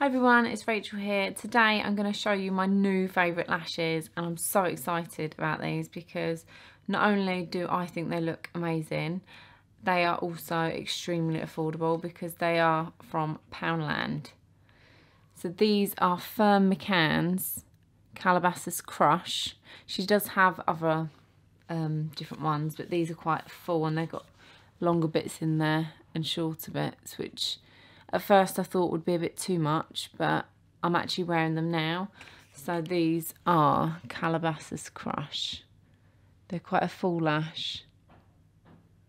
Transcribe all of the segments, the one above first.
Hi everyone, it's Rachael here. Today I'm going to show you my new favourite lashes and I'm so excited about these because not only do I think they look amazing, they are also extremely affordable because they are from Poundland. So these are Ferne McCann's Calabasas Crush. She does have other um, different ones, but these are quite full and they've got longer bits in there and shorter bits, which at first I thought would be a bit too much, but I'm actually wearing them now. So these are Calabasas Crush. They're quite a full lash,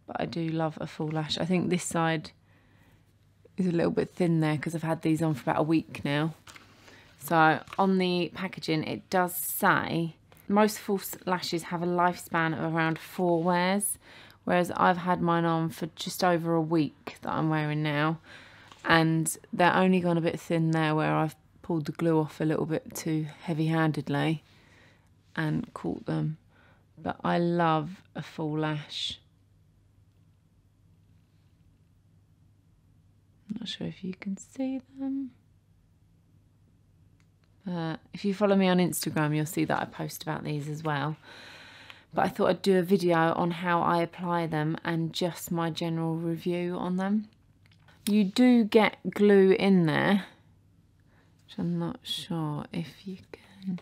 but I do love a full lash. I think this side is a little bit thin there because I've had these on for about a week now. So on the packaging, it does say most full lashes have a lifespan of around four wears, whereas I've had mine on for just over a week that I'm wearing now and they're only gone a bit thin there where I've pulled the glue off a little bit too heavy-handedly and caught them. But I love a full lash. Not sure if you can see them. But if you follow me on Instagram, you'll see that I post about these as well. But I thought I'd do a video on how I apply them and just my general review on them. You do get glue in there, which I'm not sure if you can.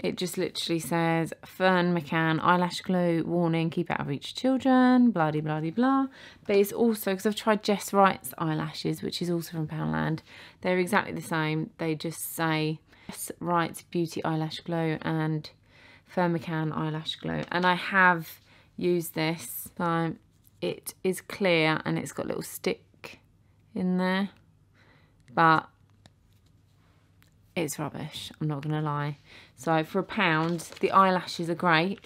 It just literally says Ferne McCann eyelash glue warning keep out of reach children blah blah blah blah. But it's also because I've tried Jess Wright's eyelashes which is also from Poundland they're exactly the same. They just say Jess Wright's beauty eyelash glue and Ferne McCann eyelash glue. And I have used this so it is clear and it's got a little stick in there. But it's rubbish I'm not gonna lie. So for a pound the eyelashes are great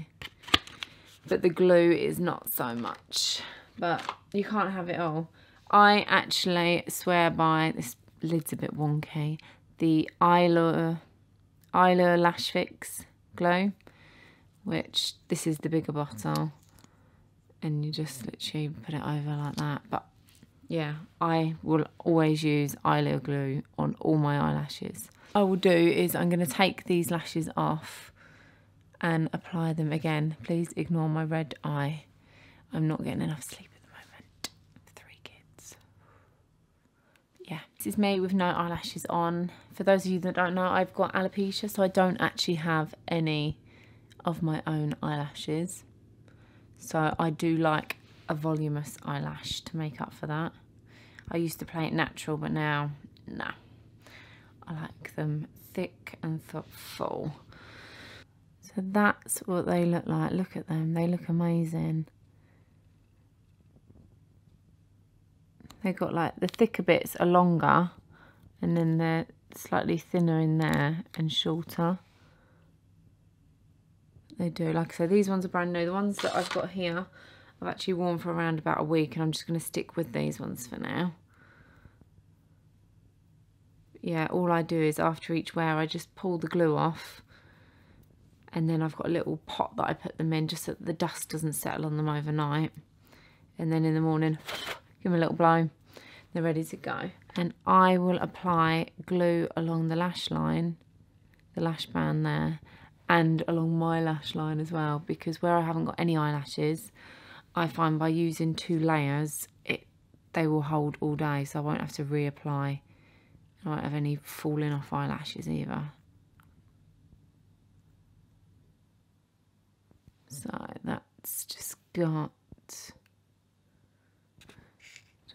but the glue is not so much. But you can't have it all. I actually swear by this lid's a bit wonky the Eyelure Eyelure Lash Fix glue which this is the bigger bottle and you just literally put it over like that. But yeah, I will always use Eyelure glue on all my eyelashes. I will do is I'm going to take these lashes off and apply them again. Please ignore my red eye. I'm not getting enough sleep at the moment. Three kids. Yeah, this is me with no eyelashes on. For those of you that don't know, I've got alopecia, so I don't actually have any of my own eyelashes. So I do like a voluminous eyelash to make up for that. I used to play it natural, but now, nah. I like them thick and full. So that's what they look like. Look at them. They look amazing. They've got like the thicker bits are longer and then they're slightly thinner in there and shorter. They do. Like I said, these ones are brand new. The ones that I've got here, I've actually worn for around about a week, and I'm just going to stick with these ones for now. Yeah, all I do is after each wear, I just pull the glue off. And then I've got a little pot that I put them in just so that the dust doesn't settle on them overnight. And then in the morning, give them a little blow. They're ready to go. And I will apply glue along the lash line, the lash band there and along my lash line as well because where I haven't got any eyelashes I find by using two layers it they will hold all day so I won't have to reapply. I won't have any falling off eyelashes either. So that's just got so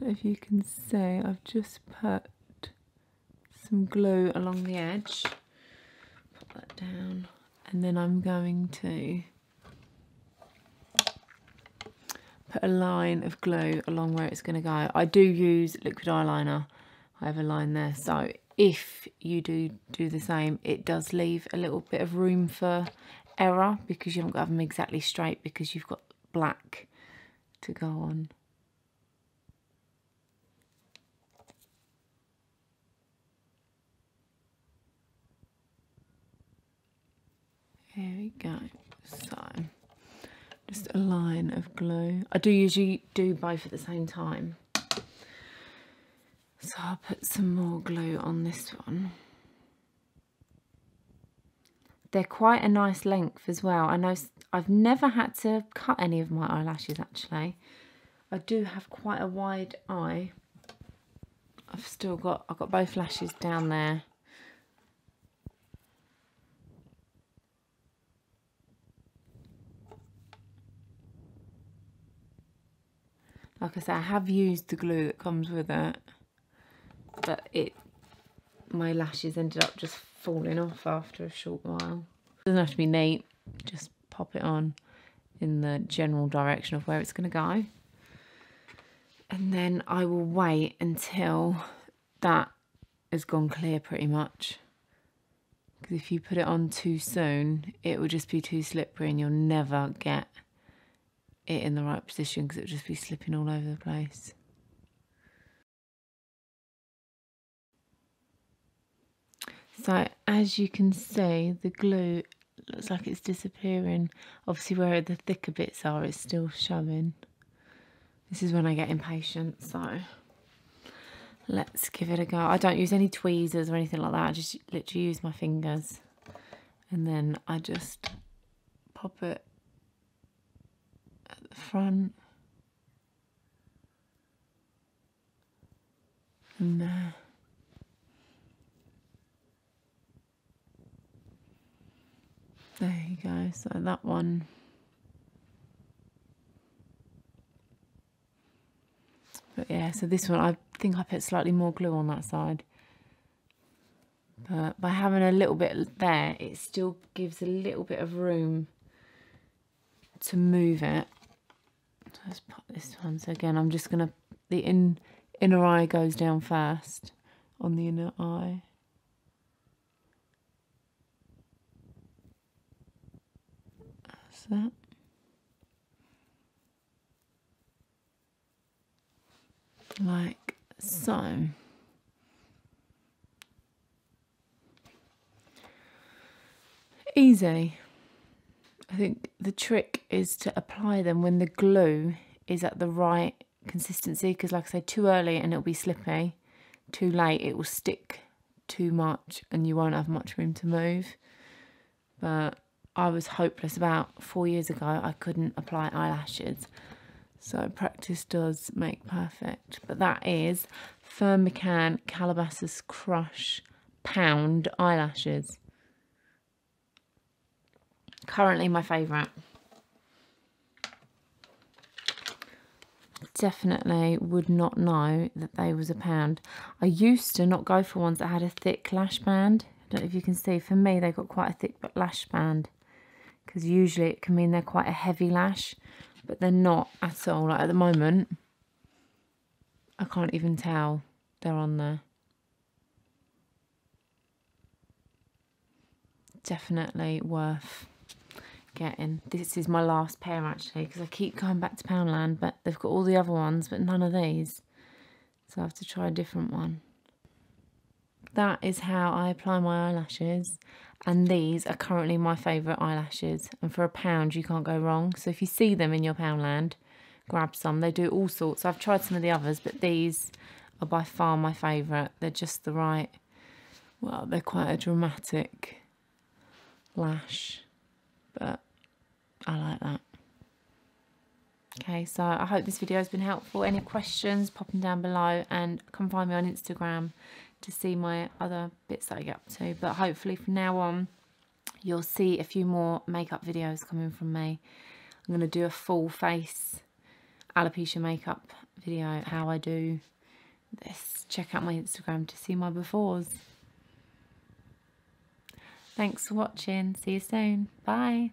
if you can see I've just put some glue along the edge. Put that down and then I'm going to put a line of glue along where it's going to go. I do use liquid eyeliner. I have a line there. So if you do do the same, it does leave a little bit of room for error because you haven't got them exactly straight because you've got black to go on. Here we go. So, just a line of glue. I do usually do both at the same time. So I'll put some more glue on this one. They're quite a nice length as well. I know I've never had to cut any of my eyelashes actually. I do have quite a wide eye. I've still got, I've got both lashes down there. Like I said, I have used the glue that comes with it, but it, my lashes ended up just falling off after a short while. Doesn't have to be neat, just pop it on in the general direction of where it's going to go. And then I will wait until that has gone clear pretty much. Because if you put it on too soon, it will just be too slippery and you'll never get it in the right position because it would just be slipping all over the place. So as you can see, the glue looks like it's disappearing. Obviously where the thicker bits are, it's still showing. This is when I get impatient, so let's give it a go. I don't use any tweezers or anything like that. I just literally use my fingers. And then I just pop it front. And there. There you go. So that one. But yeah, so this one, I think I put slightly more glue on that side. But by having a little bit there, it still gives a little bit of room to move it. Let's pop this one. So again, I'm just to, the in, inner eye goes down first on the inner eye. That's that. Like so. Easy. I think the trick is to apply them when the glue is at the right consistency because like I said too early and it'll be slippy too late it will stick too much and you won't have much room to move but I was hopeless about four years ago. I couldn't apply eyelashes. So practice does make perfect. But that is Ferne McCann Calabasas Crush Pound Eyelashes. Currently my favourite. Definitely would not know that they was a pound. I used to not go for ones that had a thick lash band. I don't know if you can see. For me, they got quite a thick lash band because usually it can mean they're quite a heavy lash but they're not at all like at the moment I can't even tell they're on there definitely worth getting this is my last pair actually because I keep going back to Poundland but they've got all the other ones but none of these. So I have to try a different one. That is how I apply my eyelashes and these are currently my favourite eyelashes and for a pound you can't go wrong. So if you see them in your Poundland grab some. They do all sorts. I've tried some of the others but these are by far my favourite. They're just the right well they're quite a dramatic lash but I like that okay so I hope this video has been helpful any questions pop them down below and come find me on Instagram to see my other bits that I get up to. But hopefully from now on, you'll see a few more makeup videos coming from me. I'm going to do a full face alopecia makeup video, how I do this. Check out my Instagram to see my befores. Thanks for watching. See you soon. Bye.